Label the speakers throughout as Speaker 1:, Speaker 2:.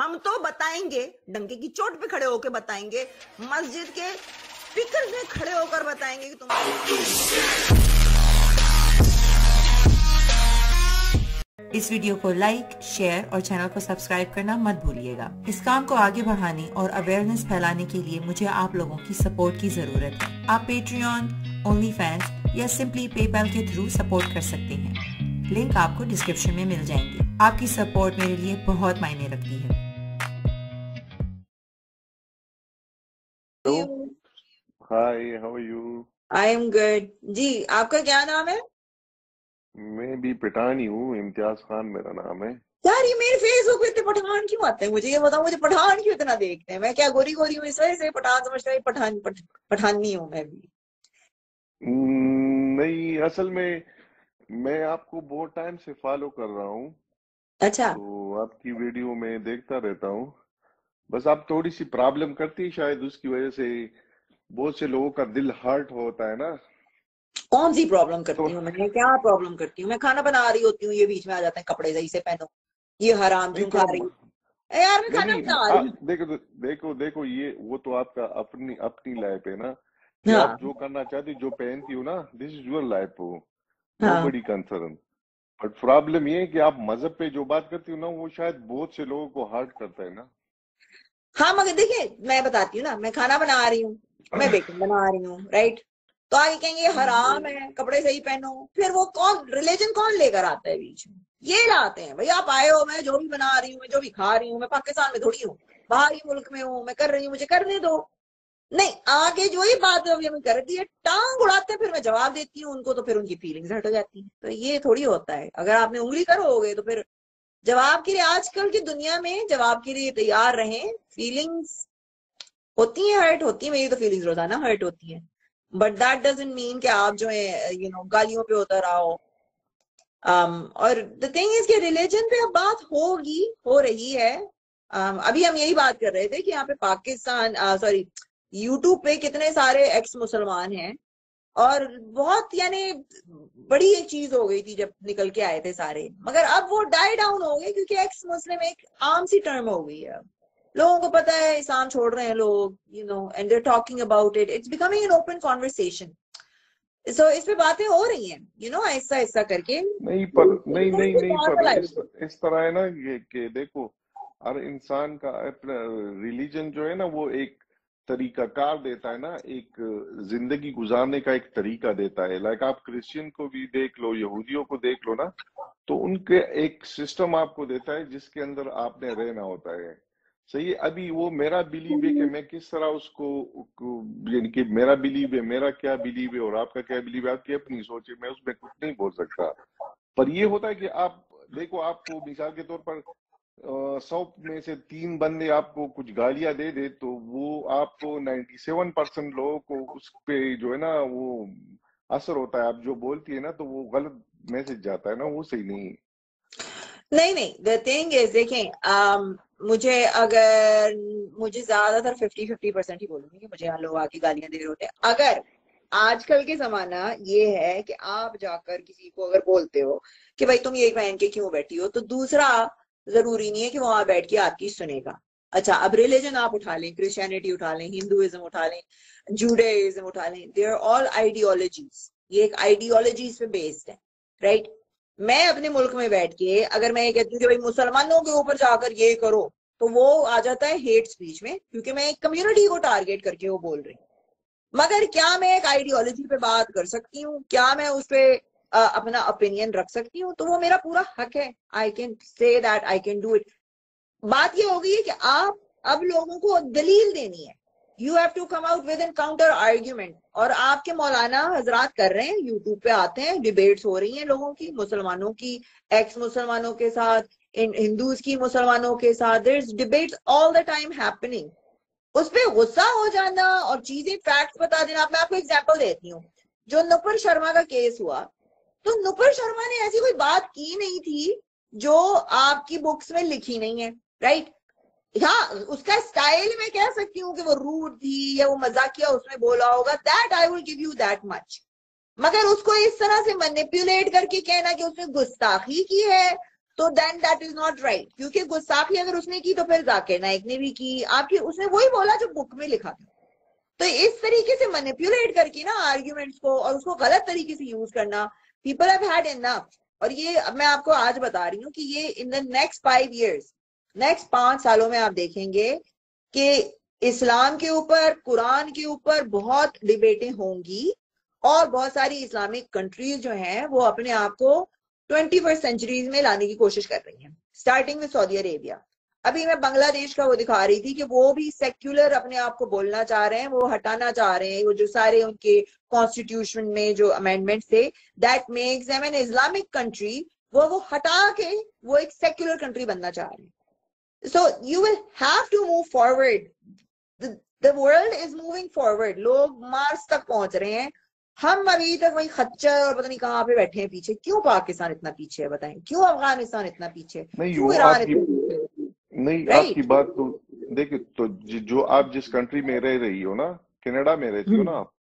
Speaker 1: हम तो बताएँगे, डंके की चोट पे खड़े होकर बताएँगे, मस्जिद के स्पीकर में खड़े होकर बताएँगे कि तुम
Speaker 2: इस वीडियो को लाइक, शेयर और चैनल को सब्सक्राइब करना मत भूलिएगा। इस काम को आगे बढ़ाने और अवेयरनेस फैलाने के लिए मुझे आप लोगों की सपोर्ट की ज़रूरत है। आप पेट्रियन ओनली फैंस या सिंपली पेपैल के थ्रू सपोर्ट कर सकते हैं। लिंक आपको डिस्क्रिप्शन में मिल जाएँगे। आपकी सपोर्ट मेरे लिए बहुत मायने रखती है।
Speaker 3: Hi how are you
Speaker 1: I am good जी आपका क्या नाम है?
Speaker 3: मैं भी पठानी हूँ इम्तियाज़ खान मेरा नाम है।
Speaker 1: यार ये मेरे फेसबुक पे इतने पठान क्यों आते हैं? मुझे ये बताओ मुझे पठान क्यों इतना देखते हैं? मैं क्या गोरी गोरी हूँ इस वजह से? पठान समझते हैं पठान पठ, पठानी हूँ मैं भी।
Speaker 3: नहीं असल में मैं आपको बहुत टाइम से फॉलो कर रहा हूँ।
Speaker 1: अच्छा।
Speaker 3: तो आपकी वीडियो में देखता रहता हूँ। बस आप थोड़ी सी प्रॉब्लम करती है शायद उसकी वजह से बहुत से लोगों का दिल हर्ट होता है ना।
Speaker 1: कौन सी प्रॉब्लम करती
Speaker 3: तो
Speaker 1: हूँ मैं? क्या प्रॉब्लम करती हूँ? मैं खाना बना रही होती हूँ ये बीच में आ जाते हैं कपड़े सही से पहनो। ये हराम क्यों
Speaker 3: तो
Speaker 1: खा रही यार मैं खाना बना रही
Speaker 3: देखो देखो देखो ये वो तो आपका अपनी अपनी लाइफ है ना।
Speaker 1: हाँ
Speaker 3: आप जो करना चाहती जो पहनती हो ना दिस इज़ योर लाइफ हाँ। बडी कंसर्न बट प्रॉब्लम ये है कि आप मज़हब पे जो बात करती हो ना वो शायद बहुत से लोगों को हर्ट करता है ना।
Speaker 1: हाँ मगर देखिए मैं बताती हूँ ना मैं खाना बना रही हूँ। मैं बेकन बना रही हूँ राइट तो आगे कहेंगे हराम है, कपड़े सही पहनो। फिर वो कौन रिलीजन कौन लेकर आता है बीच में? ये लाते हैं भाई आप आए हो, मैं जो भी बना रही हूँ, मैं जो भी खा रही हूँ, मैं पाकिस्तान में थोड़ी हूँ, बाहरी मुल्क में हूँ, मैं कर रही हूँ, मुझे करने दो। नहीं, आगे जो ही बात अभी हमें दी है, टांग उड़ाते फिर मैं जवाब देती हूँ उनको तो फिर उनकी फीलिंग्स हट हो जाती है। तो ये थोड़ी होता है। अगर आपने उंगली करोगे तो फिर जवाब के लिए आजकल की दुनिया में जवाब के लिए तैयार रहें फीलिंग्स होती हैं हर्ट होती है मेरी तो फीलिंग्स रोज़ाना हर्ट होती है। बट दैट डजेंट मीन कि आप जो है यू नो गालियों पे उतर आओ। Um, और द थिंग इज़ कि रिलीजन पे अब बात होगी हो रही है। Um, अभी हम यही बात कर रहे थे कि यहाँ पे पाकिस्तान सॉरी uh, यूट्यूब पे कितने सारे एक्स मुसलमान हैं। और बहुत यानी बड़ी एक चीज़ हो गई थी जब निकल के आए थे सारे। मगर अब वो डाई डाउन हो गए क्योंकि एक्स मुस्लिम एक आम सी टर्म हो गई है। लोगों को पता है इस्लाम छोड़ रहे हैं लोग you know and they're talking about it it's becoming an open conversation so इस पे बातें हो रही हैं यू नो ऐसा ऐसा करके।
Speaker 3: नहीं पर नहीं नहीं नहीं पर इस तरह है ना ये कि देखो हर इंसान का अपना रिलीजन जो है ना वो एक तरीका कार देता है ना एक ज़िंदगी गुजारने का एक तरीका देता है। लाइक आप क्रिश्चियन को भी देख लो यहूदियों को देख लो ना तो उनके एक सिस्टम आपको देता है जिसके अंदर आपने रहना होता है। सही है अभी वो मेरा बिलीव है कि मैं किस तरह उसको यानी कि मेरा बिलीव है मेरा क्या बिलीव है और आपका क्या बिलीव है आपकी अपनी सोच है मैं उसमें कुछ नहीं बोल सकता। पर ये होता है कि आप देखो आपको मिसाल के तौर पर सौ में से तीन बंदे आपको कुछ गालियाँ दे दे तो वो आपको 97 परसेंट लोगों को उस पे जो है ना वो असर होता है। आप जो बोलती है ना तो वो गलत मैसेज जाता है ना वो सही नहीं है।
Speaker 1: नहीं नहीं द थिंग इज़ देखें um, मुझे अगर, मुझे ज़्यादातर फिफ्टी फिफ्टी परसेंट ही बोलूँगी कि मुझे यहाँ लोग आके गालियाँ दे रहे होते हैं। अगर आजकल के जमाना ये है कि आप जाकर किसी को अगर बोलते हो कि भाई तुम ये पहन के क्यों बैठी हो तो दूसरा ज़रूरी नहीं है कि वो वहाँ बैठ के आपकी सुनेगा। अच्छा अब रिलीजन आप उठा लें क्रिश्चियनिटी उठा लें हिंदुइज्म उठा लें जूडाइज्म उठा लें दे आर ऑल आइडियोलॉजीज ये एक आइडियोलॉजीज पे बेस्ड है राइट right? मैं अपने मुल्क में बैठ के, अगर मैं ये कहती हूँ कि भाई मुसलमानों के ऊपर जाकर ये करो तो वो आ जाता है हेट स्पीच में, क्योंकि मैं एक कम्युनिटी को टारगेट करके वो बोल रही मगर क्या मैं एक आइडियोलॉजी पे बात कर सकती हूँ? क्या मैं उस पर अपना ओपिनियन रख सकती हूँ? तो वो मेरा पूरा हक है। I can say that I can do it बात ये हो गई है कि आप अब लोगों को दलील देनी है। You have to come out with an counter argument और आपके मौलाना हजरात कर रहे हैं यूट्यूब पे आते हैं डिबेट्स हो रही हैं लोगों की, मुसलमानों की एक्स मुसलमानों के साथ हिंदूज की, मुसलमानों के साथ debates all the time happening उस पर गुस्सा हो जाना और चीज़ें फैक्ट बता देना। मैं आपको एग्ज़ाम्पल देती हूँ। जो नुपुर शर्मा का केस हुआ तो नुपुर शर्मा ने ऐसी कोई बात की नहीं थी जो आपकी बुक्स में लिखी नहीं है राइट हाँ उसका स्टाइल मैं कह सकती हूँ कि वो रूड थी या वो मजाकिया उसमें बोला होगा that I will give you that much मगर उसको इस तरह से मैनिपुलेट करके कहना कि उसने गुस्ताखी की है तो then that is not right क्योंकि गुस्ताखी अगर उसने की तो फिर जाकिर नाइक ने भी की। आपके, उसने वही बोला जो बुक में लिखा था। तो इस तरीके से मैनिपुलेट करके ना आर्ग्यूमेंट्स को और उसको गलत तरीके से यूज़ करना पीपल हैव हैड इनफ और ये मैं आपको आज बता रही हूँ कि ये in the next five years next पाँच सालों में आप देखेंगे कि इस्लाम के ऊपर, कुरान के ऊपर बहुत डिबेटें होंगी और बहुत सारी इस्लामिक कंट्रीज़ जो हैं, वो अपने आप को ट्वेंटी फ़र्स्ट सेंचुरीज में लाने की कोशिश कर रही हैं। स्टार्टिंग विद सऊदी अरेबिया अभी मैं बांग्लादेश का वो दिखा रही थी कि वो भी सेक्युलर अपने आप को बोलना चाह रहे हैं, वो हटाना चाह रहे हैं, वो जो सारे उनके कॉन्स्टिट्यूशन में जो अमेंडमेंट थे that makes them an Islamic country वो वो हटा के वो एक सेक्युलर कंट्री बनना चाह रहे हैं। So you will have to move forward the world is moving forward लोग मार्स तक पहुँच रहे हैं। हम अभी तक वही खच्चर और पता नहीं कहाँ पे बैठे हैं पीछे। क्यों पाकिस्तान इतना पीछे है बताएँ? क्यों अफ़गानिस्तान इतना पीछे क्यों ईरान इतना पीछे
Speaker 3: नहीं right. आपकी बात तो देखिए तो जो आप जिस कंट्री में रह रही हो ना कनाडा में रहती हो ना आप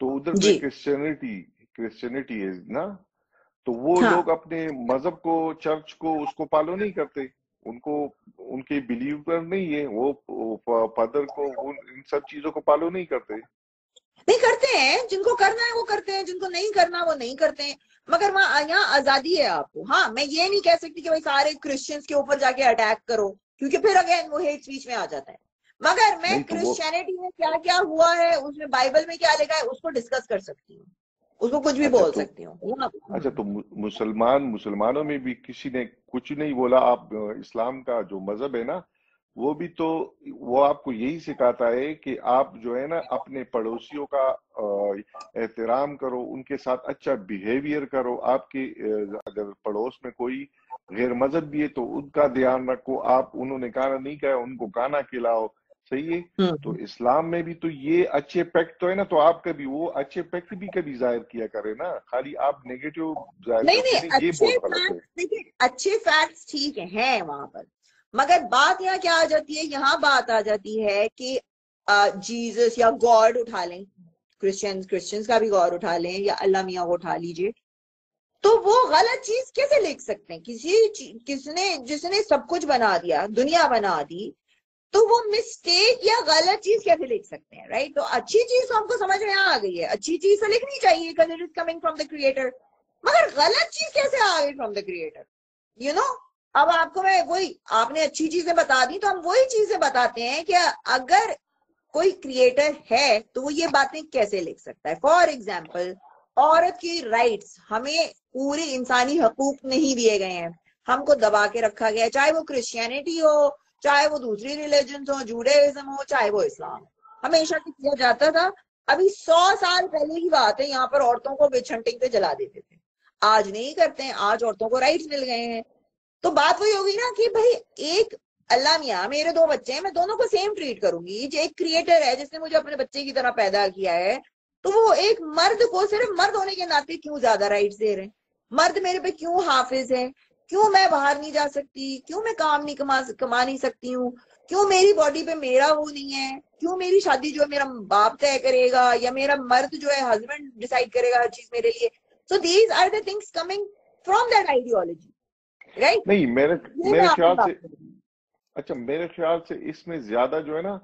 Speaker 3: तो उधर पे क्रिश्चियनिटी क्रिश्चियनिटी है ना? तो वो हाँ. लोग अपने मज़हब को चर्च को उसको फॉलो नहीं करते। उनको उनके बिलीवर नहीं है वो फादर को उन इन सब चीज़ों को फॉलो नहीं करते।
Speaker 1: नहीं करते हैं जिनको करना है वो करते हैं जिनको नहीं करना वो नहीं करते हैं। मगर वहाँ यहाँ आज़ादी है आपको। हाँ मैं ये नहीं कह सकती कि भाई सारे क्रिश्चियंस के ऊपर जाके अटैक करो क्योंकि फिर अगेन वो हेट स्पीच में आ जाता है। मगर मैं क्रिश्चियनिटी तो में क्या क्या हुआ है उसमें बाइबल में क्या लिखा है उसको डिस्कस कर सकती हूँ। उसको कुछ भी अच्छा बोल तो, सकती हूँ।
Speaker 3: अच्छा तो मुसलमान मुसलमानों में भी किसी ने कुछ नहीं बोला आप इस्लाम का जो मज़हब है ना वो भी तो वो आपको यही सिखाता है कि आप जो है ना अपने पड़ोसियों का एहतराम करो उनके साथ अच्छा बिहेवियर करो। आपके अगर पड़ोस में कोई गैर मज़हब भी है तो उनका ध्यान रखो। आप उन्होंने खाना नहीं खाया उनको खाना खिलाओ। सही है? हम्म। तो इस्लाम में भी तो ये अच्छे पैक्ट तो है ना तो आप कभी वो अच्छे पैक्ट भी कभी ज़ाहिर किया करे ना। खाली आप नेगेटिव
Speaker 1: ज़ाहिर नहीं नहीं ये बहुत गलत है। अच्छे फैक्ट्स ठीक है वहाँ पर। मगर बात यहाँ क्या आ जाती है? यहाँ बात आ जाती है कि जीसस या गॉड उठा लें। क्रिश्चियन क्रिश्चियंस का भी गॉड उठा लें या अल्लाह मियाँ को उठा लीजिए। तो वो गलत चीज़ कैसे लिख सकते हैं? किसी किसने जिसने सब कुछ बना दिया दुनिया बना दी तो वो मिस्टेक या गलत चीज़ कैसे लिख सकते हैं राइट तो अच्छी चीज़ तो हमको समझ में आ गई है। अच्छी चीज़ तो लिखनी चाहिए कमिंग फ्रॉम द क्रिएटर मगर गलत चीज़ कैसे आ गई from the creator you know अब आपको मैं वही, आपने अच्छी चीज़ें बता दी तो हम वही चीज़ें बताते हैं कि अगर कोई क्रिएटर है तो वो ये बातें कैसे लिख सकता है? फॉर एग्ज़ाम्पल औरत की राइट्स हमें पूरे इंसानी हकूक नहीं दिए गए हैं। हमको दबा के रखा गया है, चाहे वो क्रिश्चियनिटी हो चाहे वो दूसरी रिलीजन हो जूडाइज्म हो, चाहे वो इस्लाम हमेशा किया जाता था। अभी सौ साल पहले की बात है, यहाँ पर औरतों को विच हंटिंग पे जला देते थे। आज नहीं करते हैं, आज औरतों को राइट्स मिल गए हैं। तो बात वही होगी ना कि भाई एक, अल्लाह मियाँ, मेरे दो बच्चे हैं, मैं दोनों को सेम ट्रीट करूँगी। जो एक क्रिएटर है, जिसने मुझे अपने बच्चे की तरह पैदा किया है तो वो एक मर्द को सिर्फ़ मर्द होने के नाते क्यों ज़्यादा राइट्स दे रहे हैं? मर्द मेरे पे क्यों हाफिज है? क्यों मैं बाहर नहीं जा सकती? क्यों मैं काम नहीं कमा कमा नहीं सकती हूँ? क्यों मेरी बॉडी पे मेरा वो नहीं है? क्यों मेरी शादी जो है मेरा बाप तय करेगा या मेरा मर्द जो है हस्बैंड डिसाइड करेगा हर चीज़ मेरे लिए? So these are the things coming from that ideology right
Speaker 3: नहीं मेरे मेरे ख्याल से अच्छा मेरे ख्याल से इसमें ज़्यादा जो है ना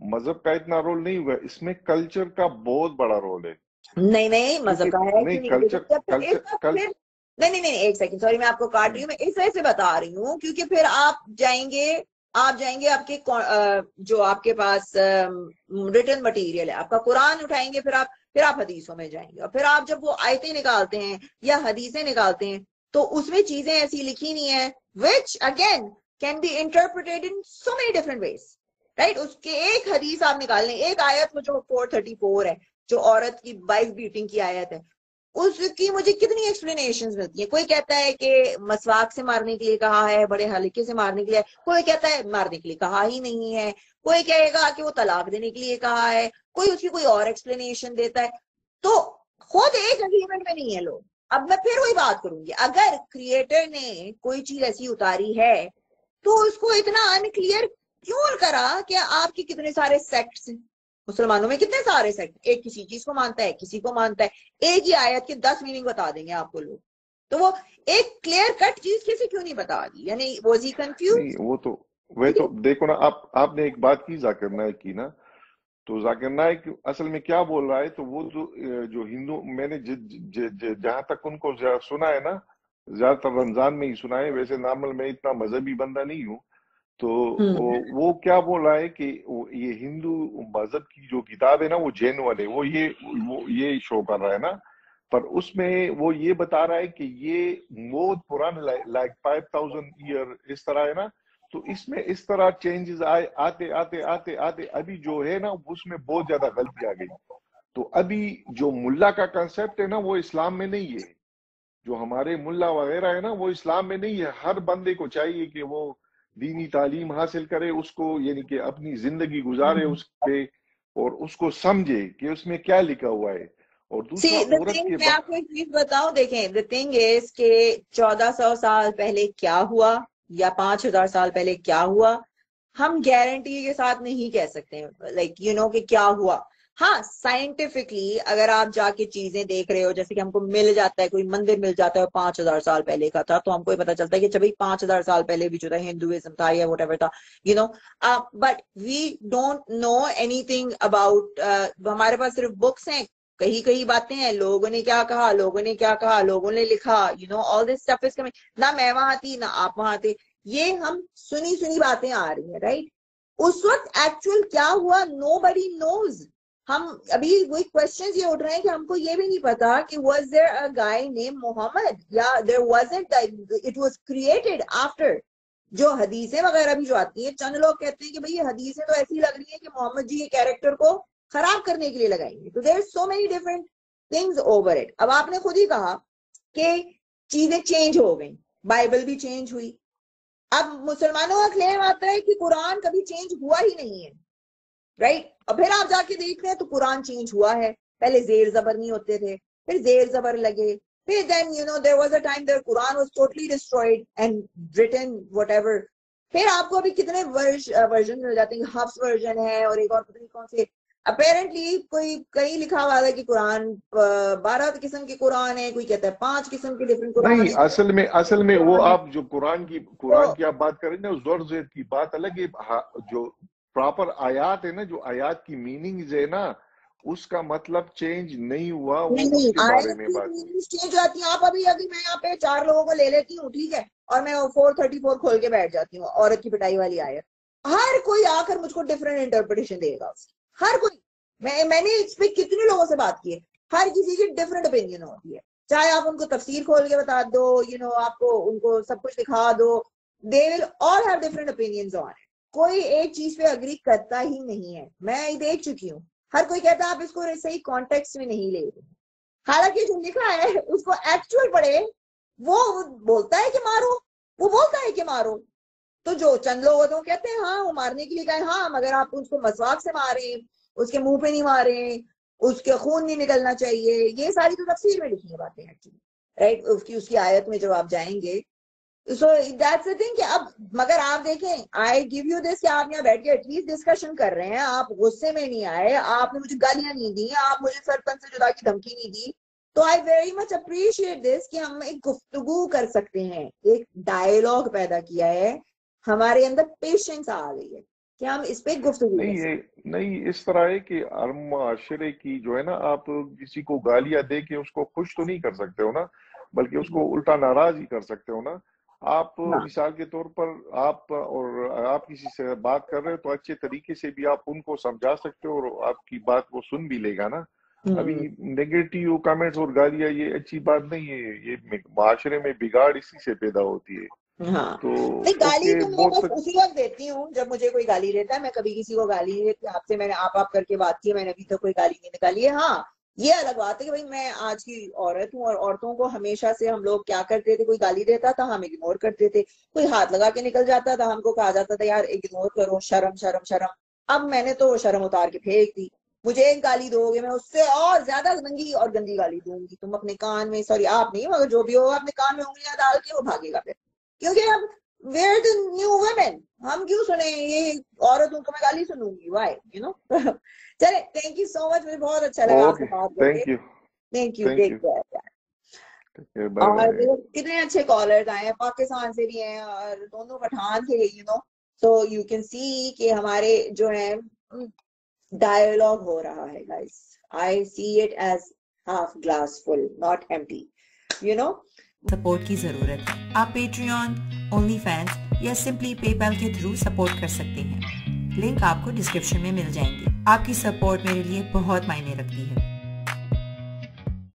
Speaker 3: मज़हब का इतना रोल नहीं हुआ इसमें कल्चर का बहुत बड़ा रोल है।
Speaker 1: नहीं नहीं मज़हब का है नहीं कल्चर कल्चर कल्चर नहीं नहीं नहीं, एक सेकंड सॉरी मैं आपको काट रही हूँ, मैं इस वजह से बता रही हूँ, क्योंकि फिर आप जाएँगे आप जाएँगे आपके जो आपके पास रिटर्न मटेरियल है, आपका कुरान उठाएँगे, फिर आप फिर आप हदीसों में जाएँगे, और फिर आप जब वो आयतें निकालते हैं या हदीसें निकालते हैं तो उसमें चीज़ें ऐसी लिखी नहीं है which again can be interpreted in so many different ways right उसके एक हदीस आप निकाल लें, एक आयत वो जो फोर थर्टी फोर है, जो औरत की वाइफ बीटिंग की आयत है उसकी मुझे कितनी एक्सप्लेनेशन मिलती है? कोई कहता है कि मसवाक से मारने के लिए कहा है, बड़े हल्के से मारने के लिए। कोई कहता है मारने के लिए कहा ही नहीं है। कोई कहेगा कि वो तलाक देने के लिए कहा है। कोई उसकी कोई और एक्सप्लेनेशन देता है। तो खुद एक अग्रीमेंट में नहीं है लोग। अब मैं फिर वही बात करूँगी। अगर क्रिएटर ने कोई चीज़ ऐसी उतारी है तो उसको इतना अनक्लियर क्यों करा कि आपके कितने सारे सेक्ट्स हैं? मुसलमानों में कितने सारे सेक्ट एक किसी चीज़ को मानता है, किसी को मानता है। एक ही आयत के दस मीनिंग बता देंगे आपको लोग। तो वो एक क्लियर कट चीज़ किसी क्यों नहीं बता दी? यानी वॉज़ ही कंफ्यूज
Speaker 3: वो तो वही तो देखो ना, आप आपने एक बात की, जाकिर नायक की ना। तो जाकिर नायक असल में क्या बोल रहा है तो वो जो जो हिंदू, मैंने जहाँ तक उनको सुना है ना, ज़्यादातर रमज़ान में ही सुना है, वैसे नॉर्मल मैं इतना मजहबी बंदा नहीं हूँ तो
Speaker 1: हम्म।
Speaker 3: वो, वो क्या बोल है कि ये हिंदू मज़हब की जो किताब है ना वो जेनुअन है वो ये वो ये शो कर रहा है ना पर उसमें वो ये बता रहा है कि ये बहुत पुराना लाइक फाइव थाउज़ेंड ईयर इस तरह है ना तो इसमें इस तरह चेंजेस आए आते आते आते आते अभी जो है ना उसमें बहुत ज़्यादा गलती आ गई। तो अभी जो मुल्ला का कंसेप्ट है ना वो इस्लाम में नहीं है। जो हमारे मुल्ला वगैरह है ना वो इस्लाम में नहीं है। हर बंदे को चाहिए कि वो दीनी तालीम हासिल करे उसको यानी कि अपनी ज़िंदगी गुजारे हम्म। उस पे और उसको समझे कि उसमें क्या लिखा हुआ है और दूसरा औरत के
Speaker 1: मैं आपको एक चीज़ बताऊँ देखें द थिंग इज़ के 1400 साल पहले क्या हुआ या पाँच हज़ार साल पहले क्या हुआ हम गारंटी के साथ नहीं कह सकते लाइक यू नो कि क्या हुआ हाँ साइंटिफिकली अगर आप जाके चीज़ें देख रहे हो, जैसे कि हमको मिल जाता है, कोई मंदिर मिल जाता है पाँच हज़ार साल पहले का था तो हमको पता चलता है कि जब पाँच हज़ार साल पहले भी जो था हिंदुइज्म था या वट था you know but we don't know anything about हमारे पास सिर्फ़ बुक्स हैं कहीं कहीं बातें हैं, लोगों ने क्या कहा, लोगों ने क्या कहा, लोगों ने लिखा you know all this stuff is coming ना मैं वहाँ थी, ना आप वहाँ थे, ये हम सुनी सुनी बातें आ रही हैं राइट उस वक्त एक्चुअल क्या हुआ? नो बडी नोज़ हम अभी वही क्वेश्चन ये उठ रहे हैं कि हमको ये भी नहीं पता कि was there a guy name Muhammad या there was it was created after जो हदीसें वगैरह भी जो आती है, चंद लोग कहते हैं कि भाई ये हदीसें तो ऐसी लग रही है कि मोहम्मद जी ये कैरेक्टर को खराब करने के लिए लगाएँगे। तो there so many different things over it अब आपने खुद ही कहा कि चीज़ें चेंज हो गई। बाइबल भी चेंज हुई। अब मुसलमानों का क्लेम आता है कि कुरान कभी चेंज हुआ ही नहीं है। राइट और फिर आप जाके देखते हैं तो कुरान चेंज हुआ है। पहले जेर जबर नहीं होते थे फिर जेर जबर लगे। फिर then you know there was a time there Quran was totally destroyed and written whatever फिर आपको अभी कितने वर्ष वर्जन मिल जाते हैं? हफ्स वर्जन है और एक और पता नहीं कौन से। अपेरेंटली कोई कहीं लिखा हुआ है कि कुरान बारह किस्म के कुरान है कोई कहता है पाँच किस्म के डिफरेंट कुरान
Speaker 3: नहीं असल में असल में वो आप जो कुरान की कुरान तो, की आप बात करें ना उस दौर की बात अलग है जो प्रॉपर आयात है ना जो आयात की मीनिंग है ना उसका मतलब चेंज नहीं हुआ
Speaker 1: नहीं, उसके बारे में बात चेंज आती है आप अभी अभी मैं यहाँ पे चार लोगों को ले लेती हूँ ठीक है और मैं फोर थर्टी फोर खोल के बैठ जाती हूँ औरत की पिटाई वाली आयत। हर कोई आकर मुझको डिफरेंट इंटरप्रिटेशन देगा। उसकी हर कोई। मैं मैंने इस पे कितने लोगों से बात की है? हर किसी की डिफरेंट ओपिनियन होती है। चाहे आप उनको तफसीर खोल के बता दो यू you नो know, आपको उनको सब कुछ दिखा दो they will all have different opinions on it कोई एक चीज़ पे अग्री करता ही नहीं है। मैं देख चुकी हूँ। हर कोई कहता है, आप इसको सही कॉन्टेक्स्ट में नहीं ले रहे हालाँकि जो लिखा है, उसको एक्चुअल पढ़े, वो बोलता है कि मारो। वो बोलता है कि मारो। तो जो चंद लोग होते हैं कहते हैं हाँ वो मारने के लिए कहे हाँ मगर आप उसको मसवाक से मारे, उसके मुँह पे नहीं मारे, उसके खून नहीं निकलना चाहिए। ये सारी तो तफसीर में लिखी है बातें एक्चुअली राइट उसकी उसकी आयत में जब आप जाएँगे सो दैट्स द थिंग कि अब मगर आप देखें आई गिव यू दिस कि आप यहाँ बैठ के एटलीस्ट डिस्कशन कर रहे हैं आप गुस्से में नहीं आए आपने मुझे गालियाँ नहीं दी आप मुझे सरपंच से जुदा की धमकी नहीं दी। तो I very much appreciate this कि हम एक गुफ्तगु कर सकते हैं एक डायलॉग पैदा किया है हमारे अंदर पेशेंस आ गई है कि हम इस पे गुफ्तगु
Speaker 3: नहीं ये नहीं इस तरह है कि माशरे की जो है ना आप किसी को गालियाँ दे के उसको खुश तो नहीं कर सकते हो ना बल्कि उसको उल्टा नाराज़ ही कर सकते हो ना। आप। मिसाल के तौर पर आप और आप किसी से बात कर रहे हो तो अच्छे तरीके से भी आप उनको समझा सकते हो और आपकी बात वो सुन भी लेगा ना अभी नेगेटिव हम्म। कमेंट्स और गालियाँ ये अच्छी बात नहीं है ये माशरे में बिगाड़ इसी से पैदा होती है
Speaker 1: हाँ तो नहीं गाली तो मैं बस उसी वक्त देती हूँ जब मुझे कोई गाली देता है मैं कभी किसी को गाली देती आपसे मैंने आप आप करके बात की मैंने अभी तक तो कोई गाली नहीं निकाली है हाँ ये अलग बात है कि भाई मैं आज की औरत हूँ और औरतों को हमेशा से हम लोग क्या करते थे? कोई गाली देता था, हम इग्नोर करते थे। कोई हाथ लगा के निकल जाता था, हमको कहा जाता था, यार इग्नोर करो, शर्म शर्म शर्म। अब मैंने तो शर्म उतार के फेंक दी। मुझे एक गाली दोगे, मैं उससे और ज़्यादा नंगी और गंदी गाली दूँगी। तुम अपने कान में सॉरी आप नहीं, मगर जो भी हो, अपने कान में उंगलियाँ डाल के वो भागेगा फिर। क्योंकि अब वेयर द न्यू वुमेन हम क्यों सुने? ये औरतों को मैं गाली सुनूँगी। वाई यू नो चले थैंक यू सो मच मुझे बहुत अच्छा लगा आपसे बात करके। Thank you thank you take care और कितने अच्छे कॉलर्स आए हैं पाकिस्तान से भी हैं और दोनों पठान थे you know so you can see कि हमारे जो है डायलॉग हो रहा है guys I see it as half glass full not empty you know
Speaker 2: support की ज़रूरत है। आप पेट्रियन ओनली फैंस या सिंपली पेपैल के थ्रू सपोर्ट कर सकते हैं। लिंक आपको डिस्क्रिप्शन में मिल जाएँगे। आपकी सपोर्ट मेरे लिए बहुत मायने रखती है।